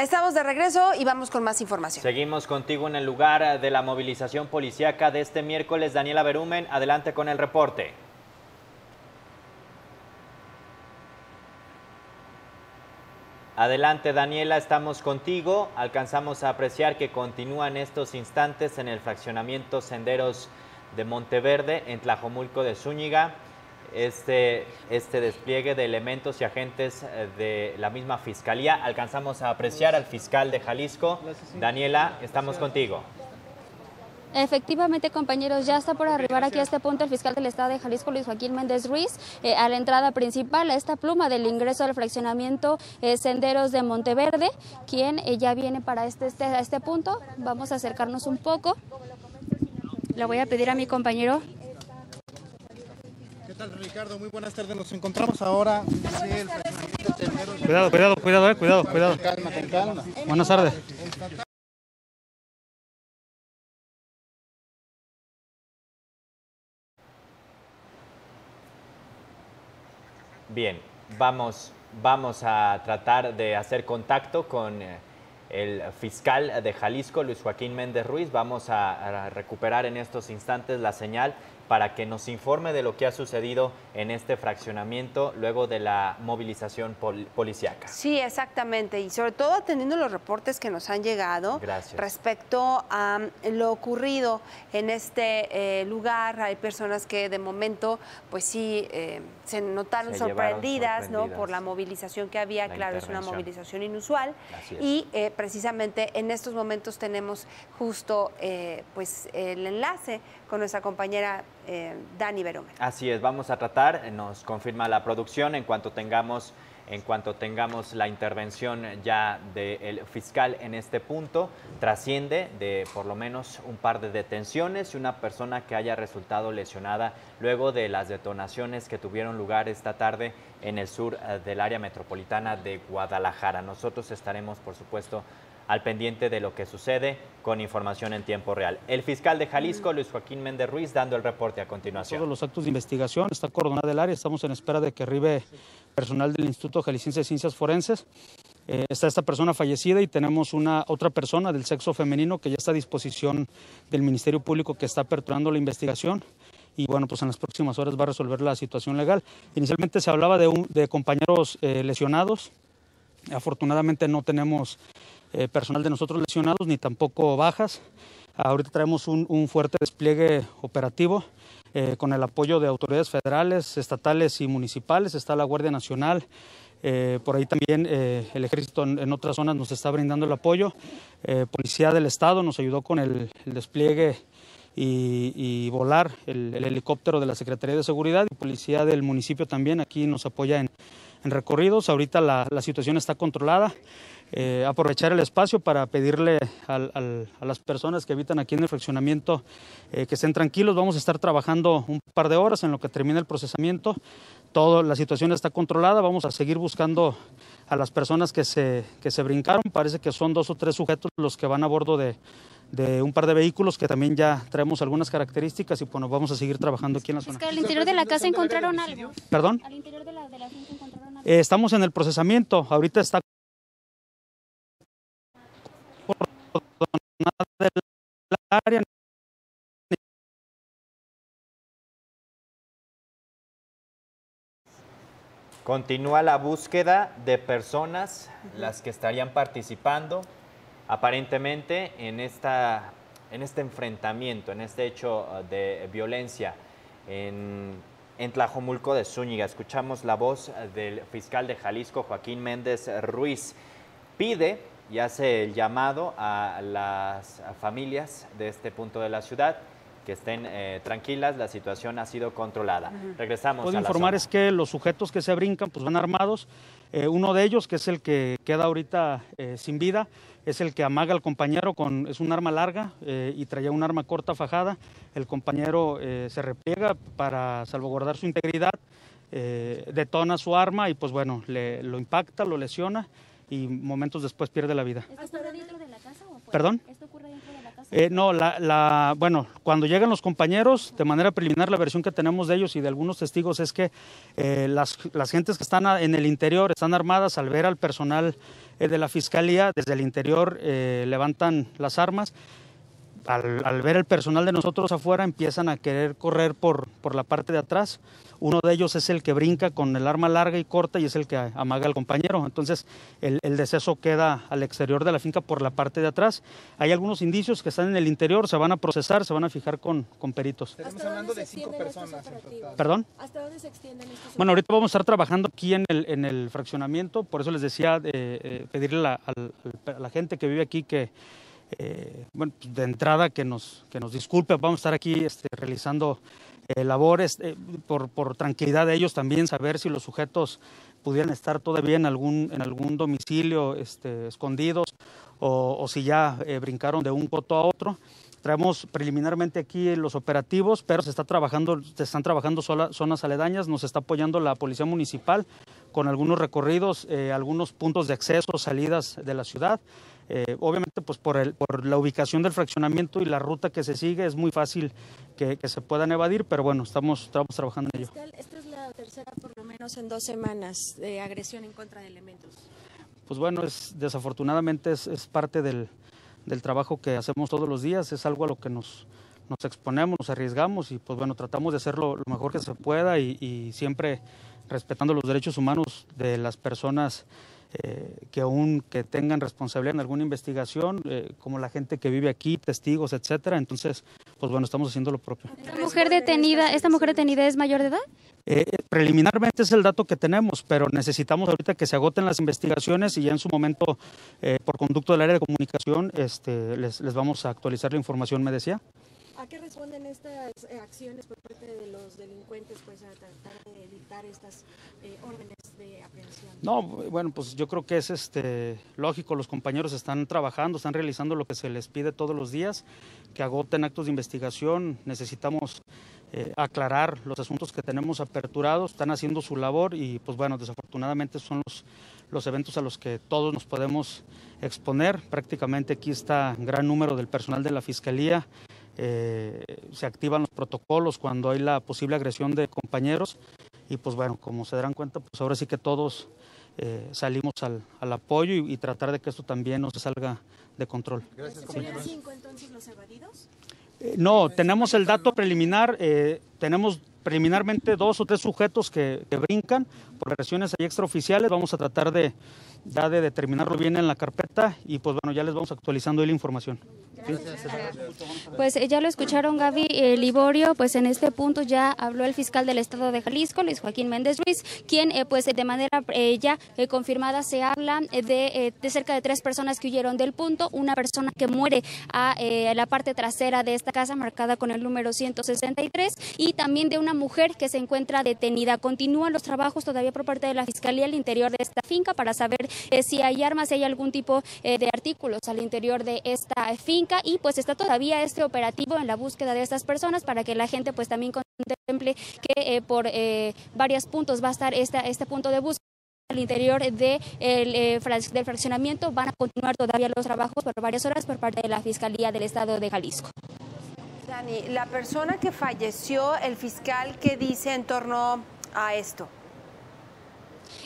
Estamos de regreso y vamos con más información. Seguimos contigo en el lugar de la movilización policíaca de este miércoles. Daniela Berumen, adelante con el reporte. Adelante Daniela, estamos contigo. Alcanzamos a apreciar que continúan estos instantes en el fraccionamiento Senderos de Monteverde, en Tlajomulco de Zúñiga. Este, este despliegue de elementos y agentes eh, de la misma fiscalía. Alcanzamos a apreciar al fiscal de Jalisco. Daniela, estamos contigo. Efectivamente, compañeros, ya está por arribar aquí a este punto el fiscal del Estado de Jalisco, Luis Joaquín Méndez Ruiz, eh, a la entrada principal, a esta pluma del ingreso al fraccionamiento eh, Senderos de Monteverde, quien eh, ya viene para este, este, este punto. Vamos a acercarnos un poco. Le voy a pedir a mi compañero ¿Qué tal, Ricardo? Muy buenas tardes. Nos encontramos ahora el. Cuidado, cuidado, cuidado, eh, cuidado, cuidado. Con calma, con calma. Buenas tardes. Bien, vamos, vamos a tratar de hacer contacto con eh, el fiscal de Jalisco, Luis Joaquín Méndez Ruiz. Vamos a, a recuperar en estos instantes la señal para que nos informe de lo que ha sucedido en este fraccionamiento luego de la movilización pol policiaca. Sí, exactamente. Y sobre todo atendiendo los reportes que nos han llegado Gracias. respecto a lo ocurrido en este eh, lugar. Hay personas que de momento, pues sí, eh, se notaron Se sorprendidas, ¿no? por la movilización que había. La claro, es una movilización inusual. Y eh, precisamente en estos momentos tenemos justo eh, pues el enlace con nuestra compañera eh, Dani Berumen. Así es, vamos a tratar, eh, nos confirma la producción en cuanto tengamos en cuanto tengamos la intervención ya del fiscal en este punto, trasciende de por lo menos un par de detenciones y una persona que haya resultado lesionada luego de las detonaciones que tuvieron lugar esta tarde en el sur eh, del área metropolitana de Guadalajara. Nosotros estaremos, por supuesto, al pendiente de lo que sucede con información en tiempo real. El fiscal de Jalisco, Luis Joaquín Méndez Ruiz, dando el reporte a continuación. Todos los actos de investigación, está coordinada el área, estamos en espera de que arribe personal del Instituto Jalisciense de Ciencias Forenses. Eh, está esta persona fallecida y tenemos una otra persona del sexo femenino que ya está a disposición del Ministerio Público que está aperturando la investigación y bueno, pues en las próximas horas va a resolver la situación legal. Inicialmente se hablaba de, un- de compañeros eh, lesionados, afortunadamente no tenemos eh, personal de nosotros lesionados ni tampoco bajas. Ahorita traemos un, fuerte despliegue operativo eh, con el apoyo de autoridades federales, estatales y municipales. Está la Guardia Nacional. eh, por ahí también el ejército en, en otras zonas nos está brindando el apoyo. Policía del Estado nos ayudó con el, despliegue y, volar el, el helicóptero de la Secretaría de Seguridad Policía del municipio también aquí nos apoya en, en recorridos. Ahorita la, la situación está controlada. Eh, aprovechar el espacio para pedirle al- al- a las personas que habitan aquí en el fraccionamiento eh, que estén tranquilos. Vamos a estar trabajando un par de horas en lo que termine el procesamiento. Todo, la situación está controlada. Vamos a seguir buscando a las personas que se, que se brincaron. Parece que son dos o tres sujetos los que van a bordo de, de un par de vehículos que también ya traemos algunas características y bueno, vamos a seguir trabajando aquí en la zona. al interior de la casa encontraron algo. ¿Perdón? Al interior de la, de la finca encontraron algo. Eh, estamos en el procesamiento. Ahorita está. Continúa la búsqueda de personas, las que estarían participando aparentemente en, esta, en este enfrentamiento, en este hecho uh, de violencia en, en Tlajomulco de Zúñiga. Escuchamos la voz del fiscal de Jalisco, Joaquín Méndez Ruiz. Pide y hace el llamado a las familias de este punto de la ciudad que estén eh, tranquilas, la situación ha sido controlada. Regresamos Puedo a la informar zona. es que los sujetos que se brincan pues van armados. Eh, uno de ellos, que es el que queda ahorita eh, sin vida, es el que amaga al compañero con es un arma larga eh, y traía un arma corta fajada. El compañero se repliega para salvaguardar su integridad, detona su arma y pues bueno, le, lo impacta, lo lesiona y momentos después pierde la vida. ¿Esto ocurre dentro de la casa o? ¿Perdón? ¿Esto ocurre dentro de la casa Eh, no, la, bueno, cuando llegan los compañeros, de manera preliminar, la versión que tenemos de ellos y de algunos testigos es que eh, las, las, gentes que están en el interior están armadas al ver al personal eh, de la fiscalía, desde el interior levantan las armas al, ver el personal de nosotros afuera empiezan a querer correr por, por la parte de atrás. Uno de ellos es el que brinca con el arma larga y corta y es el que amaga al compañero. Entonces el, deceso queda al exterior de la finca por la parte de atrás. Hay algunos indicios que están en el interior, se van a procesar, se van a fijar con, con peritos. Estamos hablando de cinco personas. ¿Perdón? ¿Hasta dónde se extienden estos Bueno, ahorita vamos a estar trabajando aquí en el, en el fraccionamiento, por eso les decía eh, pedirle a la gente que vive aquí que eh, bueno, de entrada que nos, que nos disculpe, vamos a estar aquí este, realizando eh, labores eh, por, por, tranquilidad de ellos también, saber si los sujetos pudieran estar todavía en algún, en algún domicilio este, escondidos o, o, si ya brincaron de un coto a otro. Traemos preliminarmente aquí los operativos, pero se, está trabajando, se están trabajando zonas aledañas, nos está apoyando la Policía Municipal con algunos recorridos, algunos puntos de acceso, salidas de la ciudad. Eh, obviamente, pues por, el, por la ubicación del fraccionamiento y la ruta que se sigue es muy fácil que, se puedan evadir, pero bueno, estamos, estamos trabajando en ello. Esta es la tercera, por lo menos en dos semanas, de agresión en contra de elementos. Pues bueno, es, desafortunadamente es, es parte del, del, trabajo que hacemos todos los días, es algo a lo que nos, nos exponemos, nos arriesgamos y pues bueno, tratamos de hacerlo lo mejor que se pueda y, y siempre respetando los derechos humanos de las personas eh, que aún que tengan responsabilidad en alguna investigación, eh, como la gente que vive aquí, testigos, etcétera. Entonces, pues bueno, estamos haciendo lo propio. ¿Esta mujer detenida, esta mujer detenida es mayor de edad? Eh, preliminarmente es el dato que tenemos, pero necesitamos ahorita que se agoten las investigaciones y ya en su momento, por conducto del área de comunicación, este, les, les vamos a actualizar la información, me decía. ¿A qué responden estas eh, acciones por parte de los delincuentes pues, a tratar de evitar estas eh, órdenes No, bueno, pues yo creo que es este lógico, los compañeros están trabajando, están realizando lo que se les pide todos los días, que agoten actos de investigación, necesitamos eh, aclarar los asuntos que tenemos aperturados, están haciendo su labor y pues bueno, desafortunadamente son los, los eventos a los que todos nos podemos exponer. Prácticamente aquí está gran número del personal de la Fiscalía eh, se activan los protocolos cuando hay la posible agresión de compañeros y pues bueno, como se darán cuenta, pues ahora sí que todos eh, salimos al, al apoyo y, tratar de que esto también no se salga de control. Gracias, cinco entonces los evadidos? Eh, no, tenemos el dato preliminar, tenemos preliminarmente dos o tres sujetos que, que brincan por agresiones extraoficiales, vamos a tratar de, ya de determinarlo bien en la carpeta y pues bueno, ya les vamos actualizando ahí la información. Pues eh, ya lo escucharon Gaby eh, Liborio, pues en este punto ya habló el fiscal del estado de Jalisco, Luis Joaquín Méndez Ruiz, quien eh, pues de manera ya confirmada se habla de, de, cerca de tres personas que huyeron del punto, una persona que muere a la parte trasera de esta casa marcada con el número 163 y también de una mujer que se encuentra detenida. Continúan los trabajos todavía por parte de la Fiscalía al interior de esta finca para saber si hay armas, si hay algún tipo de artículos al interior de esta finca y pues está todavía este operativo en la búsqueda de estas personas para que la gente pues también contemple que eh, por eh, varios puntos va a estar esta, este punto de búsqueda al interior de el, eh, del fraccionamiento van a continuar todavía los trabajos por varias horas por parte de la Fiscalía del Estado de Jalisco. Dani, la persona que falleció, el fiscal, ¿qué dice en torno a esto?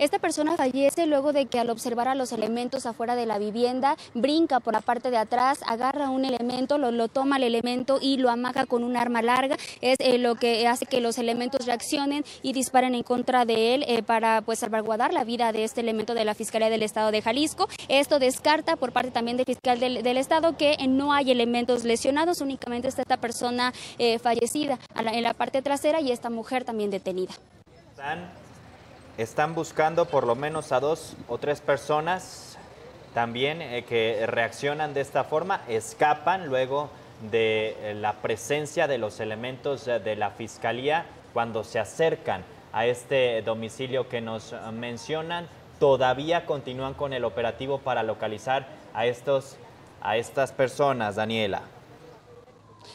Esta persona fallece luego de que al observar a los elementos afuera de la vivienda, brinca por la parte de atrás, agarra un elemento, lo, toma el elemento y lo amaga con un arma larga. Es eh, lo que hace que los elementos reaccionen y disparen en contra de él eh, para pues salvaguardar la vida de este elemento de la Fiscalía del Estado de Jalisco. Esto descarta por parte también del fiscal del, Estado que no hay elementos lesionados, únicamente está esta persona eh, fallecida en la parte trasera y esta mujer también detenida están buscando por lo menos a dos o tres personas también eh, que reaccionan de esta forma, escapan luego de eh, la presencia de los elementos eh, de la fiscalía cuando se acercan a este domicilio que nos mencionan. Todavía continúan con el operativo para localizar a, estos, a estas personas, Daniela.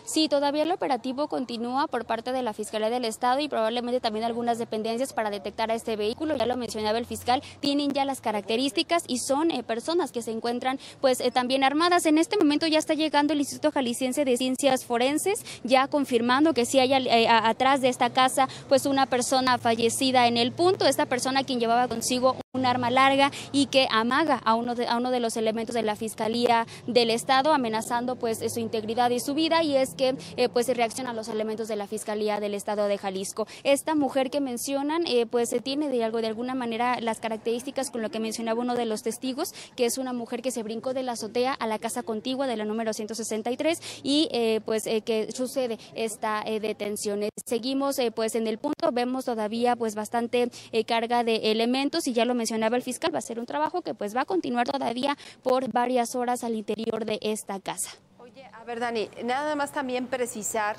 Sí, todavía el operativo continúa por parte de la Fiscalía del Estado y probablemente también algunas dependencias para detectar a este vehículo. Ya lo mencionaba el fiscal, tienen ya las características y son eh, personas que se encuentran pues eh, también armadas. En este momento ya está llegando el Instituto Jalisciense de Ciencias Forenses, ya confirmando que sí hay eh, atrás de esta casa pues una persona fallecida en el punto, esta persona quien llevaba consigo un arma larga y que amaga a uno de, a uno de los elementos de la Fiscalía del Estado, amenazando pues su integridad y su vida, y es que eh, pues reacciona a los elementos de la Fiscalía del Estado de Jalisco. Esta mujer que mencionan eh, pues tiene de algo de alguna manera las características con lo que mencionaba uno de los testigos, que es una mujer que se brincó de la azotea a la casa contigua de la número 163 y eh, pues que sucede esta detención. Seguimos pues en el punto, vemos todavía pues bastante carga de elementos y ya lo mencionaba el fiscal, va a ser un trabajo que pues va a continuar todavía por varias horas al interior de esta casa. Oye, a ver Dani, nada más también precisar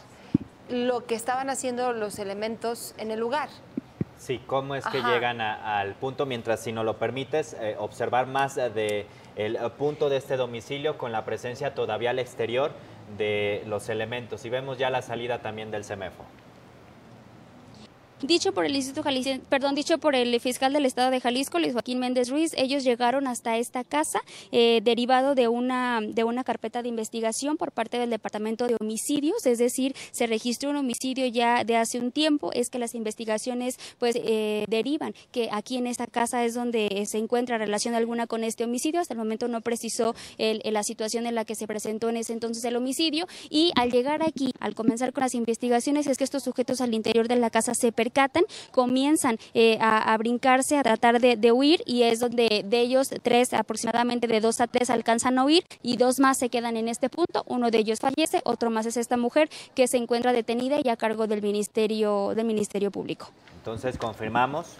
lo que estaban haciendo los elementos en el lugar. Sí, cómo es que llegan al punto, mientras si no lo permites, eh, observar más de el punto de este domicilio con la presencia todavía al exterior de los elementos. Y vemos ya la salida también del CEMEFO. Dicho por el Instituto perdón, dicho por el fiscal del Estado de Jalisco, Luis Joaquín Méndez Ruiz, ellos llegaron hasta esta casa eh, derivado de una de una carpeta de investigación por parte del Departamento de Homicidios, es decir, se registró un homicidio ya de hace un tiempo, es que las investigaciones pues eh, derivan que aquí en esta casa es donde se encuentra relación alguna con este homicidio, hasta el momento no precisó la situación en la que se presentó en ese entonces el homicidio y al llegar aquí, al comenzar con las investigaciones es que estos sujetos al interior de la casa se percatan, comienzan eh, a, brincarse, a tratar de, huir y es donde de ellos tres, aproximadamente de dos a tres alcanzan a huir y dos más se quedan en este punto. Uno de ellos fallece, otro más es esta mujer que se encuentra detenida y a cargo del Ministerio, del ministerio Público. Entonces confirmamos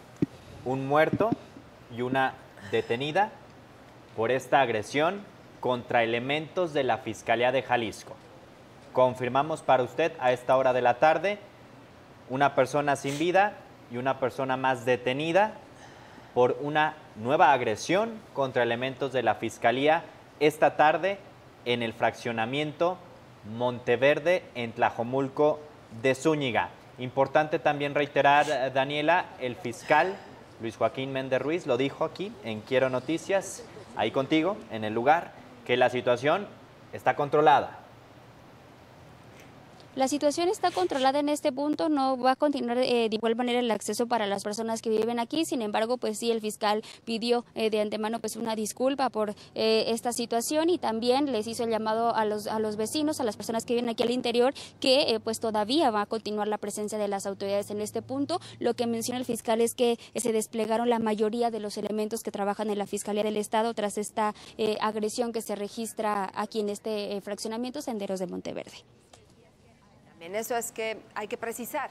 un muerto y una detenida por esta agresión contra elementos de la Fiscalía de Jalisco. Confirmamos para usted a esta hora de la tarde una persona sin vida y una persona más detenida por una nueva agresión contra elementos de la Fiscalía esta tarde en el fraccionamiento Monteverde en Tlajomulco de Zúñiga. Importante también reiterar, Daniela, el fiscal Luis Joaquín Méndez Ruiz lo dijo aquí en Quiero Noticias, ahí contigo, en el lugar, que la situación está controlada. La situación está controlada en este punto, no va a continuar eh, de igual manera el acceso para las personas que viven aquí, sin embargo, pues sí, el fiscal pidió eh, de antemano pues una disculpa por eh, esta situación y también les hizo el llamado a los, a los vecinos, a las personas que viven aquí al interior, que pues todavía va a continuar la presencia de las autoridades en este punto. Lo que menciona el fiscal es que se desplegaron la mayoría de los elementos que trabajan en la Fiscalía del Estado tras esta agresión que se registra aquí en este fraccionamiento Senderos de Monteverde. En eso es que hay que precisar.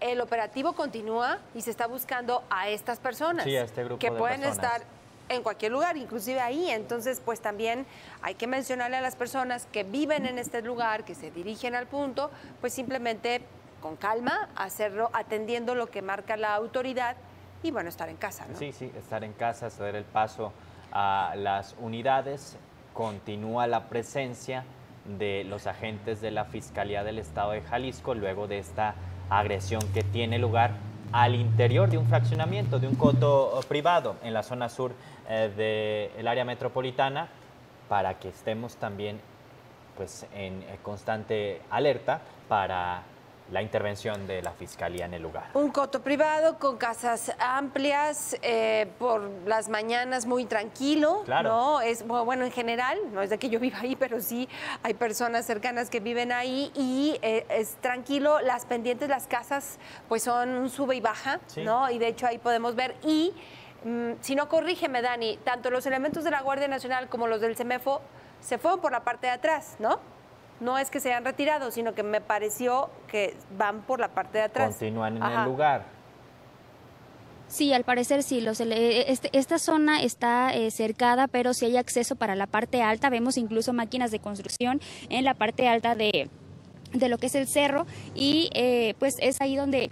El operativo continúa y se está buscando a estas personas este que pueden estar en cualquier lugar, inclusive ahí. Entonces, pues también hay que mencionarle a las personas que viven en este lugar, que se dirigen al punto, pues simplemente con calma, hacerlo atendiendo lo que marca la autoridad y bueno, estar en casa. Sí, sí, estar en casa, ceder el paso a las unidades, continúa la presencia de los agentes de la Fiscalía del Estado de Jalisco luego de esta agresión que tiene lugar al interior de un fraccionamiento, de un coto privado en la zona sur eh, del área metropolitana, para que estemos también pues, en constante alerta para la intervención de la Fiscalía en el lugar. Un coto privado con casas amplias, eh, por las mañanas muy tranquilo, claro. ¿no? Es, bueno, en general, no es de que yo viva ahí, pero sí hay personas cercanas que viven ahí y eh, es tranquilo, las pendientes, las casas, pues son un sube y baja, ¿no? Y de hecho ahí podemos ver y... Mm, si no, corrígeme, Dani, tanto los elementos de la Guardia Nacional como los del CEMEFO se fueron por la parte de atrás, ¿no? No es que se hayan retirado, sino que me pareció que van por la parte de atrás. Continúan en el lugar. Sí, al parecer sí. Los, este, esta zona está eh, cercada, pero sí hay acceso para la parte alta. Vemos incluso máquinas de construcción en la parte alta de, de lo que es el cerro y eh, pues es ahí donde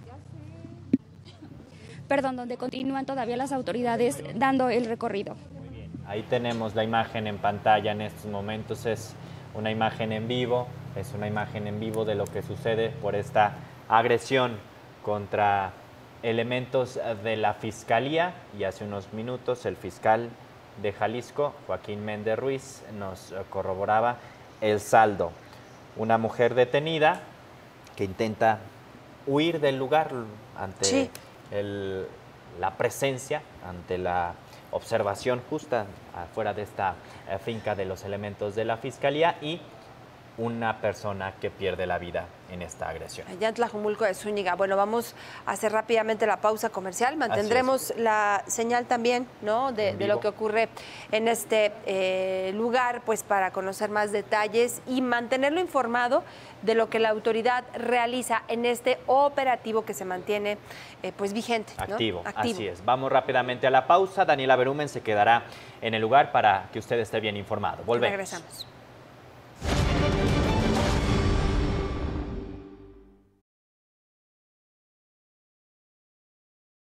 perdón, donde continúan todavía las autoridades dando el recorrido. Muy bien. Ahí tenemos la imagen en pantalla en estos momentos. Es una imagen en vivo Es una imagen en vivo de lo que sucede por esta agresión contra elementos de la Fiscalía y hace unos minutos el fiscal de Jalisco, Joaquín Méndez Ruiz, nos corroboraba el saldo. Una mujer detenida que intenta huir del lugar ante la presencia, ante la observación justa afuera de esta eh, finca de los elementos de la Fiscalía y una persona que pierde la vida en esta agresión. Allá en Tlajumulco de Zúñiga. Bueno, vamos a hacer rápidamente la pausa comercial. Mantendremos la señal también, ¿no? De, lo que ocurre en este eh, lugar, pues para conocer más detalles y mantenerlo informado de lo que la autoridad realiza en este operativo que se mantiene, eh, pues vigente. Activo, así es. Vamos rápidamente a la pausa. Daniela Berumen se quedará en el lugar para que usted esté bien informado. Volvemos. Regresamos. Bye.